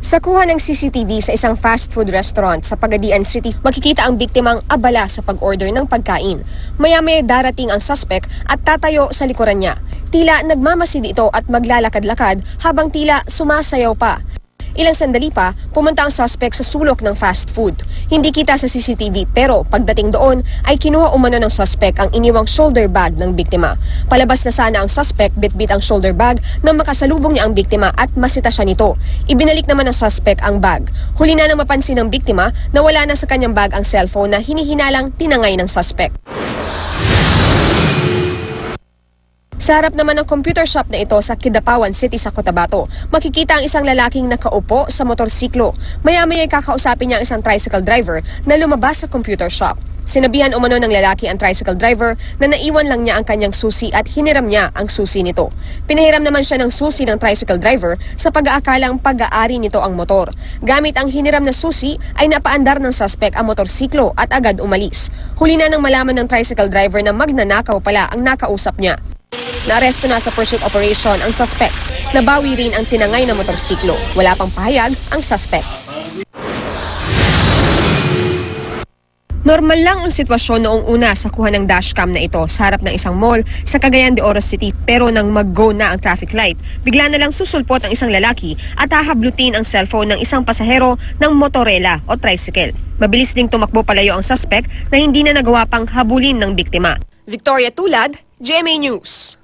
Sa kuha ng CCTV sa isang fast food restaurant sa Pagadian City, makikita ang biktimang abala sa pag-order ng pagkain. Maya-maya darating ang suspect at tatayo sa likuran niya. Tila nagmamasid ito at maglalakad-lakad habang tila sumasayaw pa. Ilang sandali pa, pumunta ang suspect sa sulok ng fast food. Hindi kita sa CCTV pero pagdating doon ay kinuha umano ng suspect ang iniwang shoulder bag ng biktima. Palabas na sana ang suspect bitbit ang shoulder bag nang makasalubong niya ang biktima at masita siya nito. Ibinalik naman ng suspect ang bag. Huli na nang mapansin ng biktima na wala na sa kanyang bag ang cellphone na hinihinalang tinangay ng suspect. Sa harap naman ng computer shop na ito sa Kidapawan City sa Cotabato, makikita ang isang lalaking nakaupo sa motorsiklo. Maya-maya kakausapin niya ang isang tricycle driver na lumabas sa computer shop. Sinabihan umano ng lalaki ang tricycle driver na naiwan lang niya ang kanyang susi at hiniram niya ang susi nito. Pinahiram naman siya ng susi ng tricycle driver sa pag-aakalang pag-aari nito ang motor. Gamit ang hiniram na susi ay napaandar ng suspect ang motorsiklo at agad umalis. Huli na nang malaman ng tricycle driver na magnanakaw pala ang nakausap niya. Naaresto na sa pursuit operation ang suspect. Nabawi rin ang tinangay na motorsiklo. Wala pang pahayag ang suspect. Normal lang ang sitwasyon noong una sa kuha ng dashcam na ito sa harap ng isang mall sa Cagayan de Oro City pero nang mag-go na ang traffic light, bigla na lang susulpot ang isang lalaki at hahablutin ang cellphone ng isang pasahero ng motorela o tricycle. Mabilis ding tumakbo palayo ang suspect na hindi na nagawa pang habulin ng biktima. Victoria Tulad, GMA News.